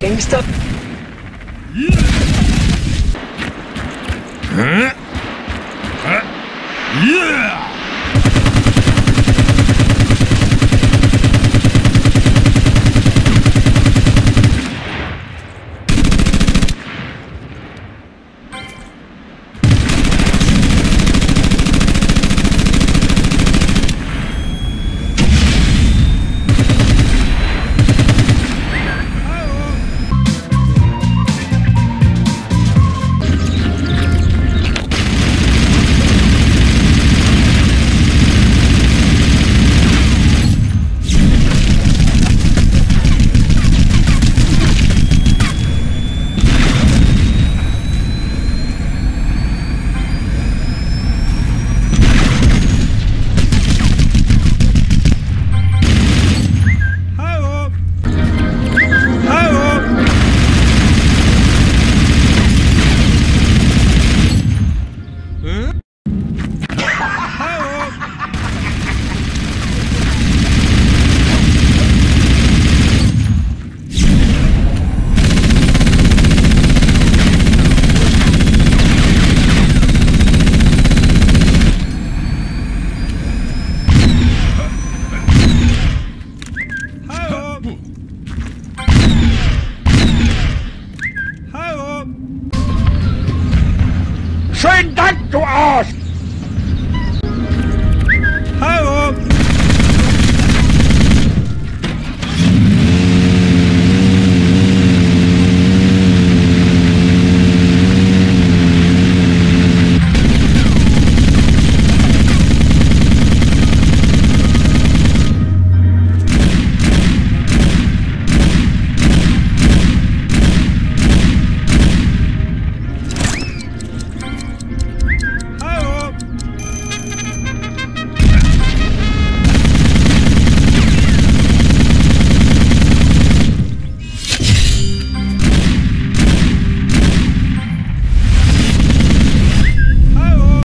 Gangsta. Yeah! Schönen Dank, du Arsch!